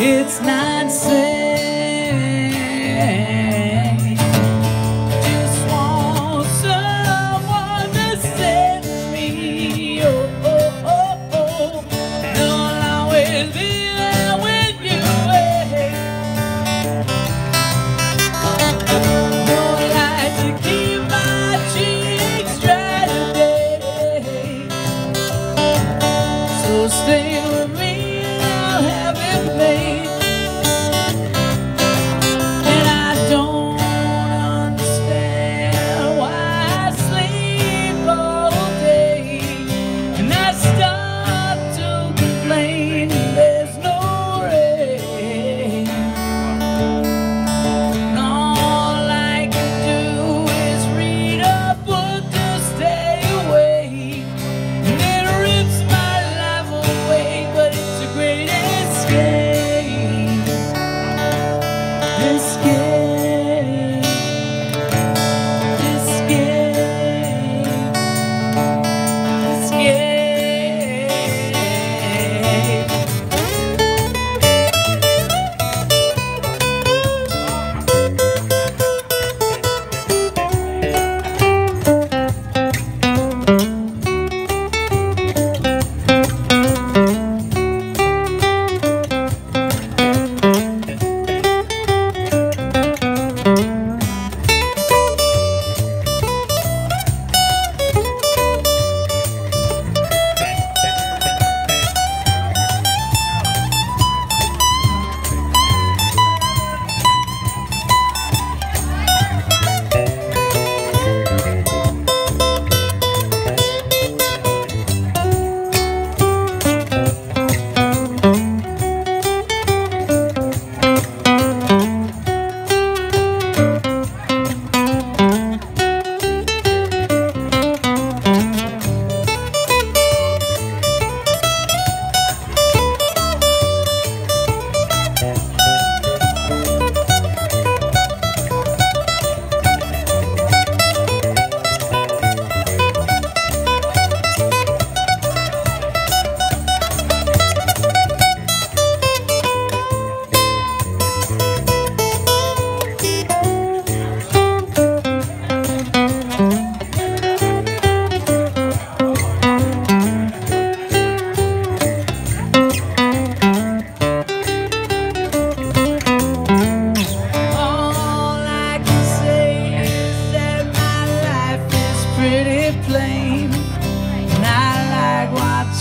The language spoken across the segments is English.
It's not safe.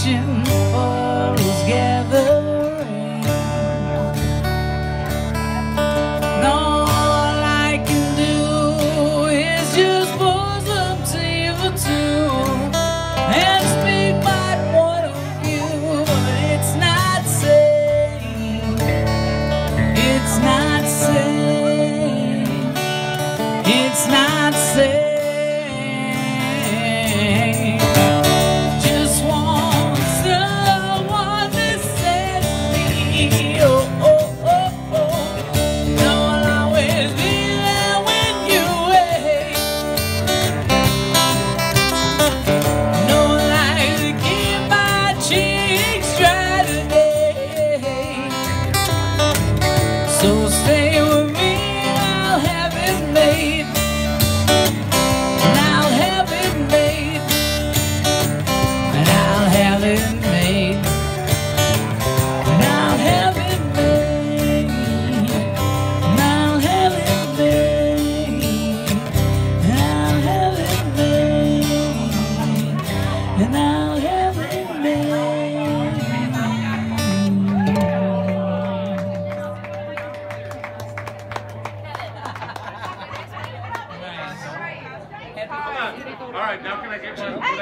kitchen all is gathering all I can do is just pour some tea for two And speak my one of you. But it's not safe It's not safe And I'll have it All right, now can I get one without